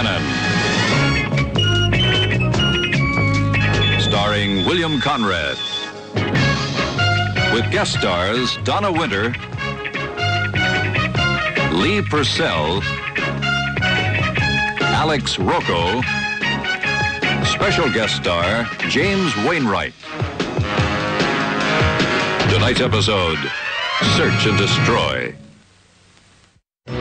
Cannon. Starring William Conrad. With guest stars Dana Wynter, Lee Purcell, Alex Rocco, special guest star James Wainwright. Tonight's episode, Search and Destroy.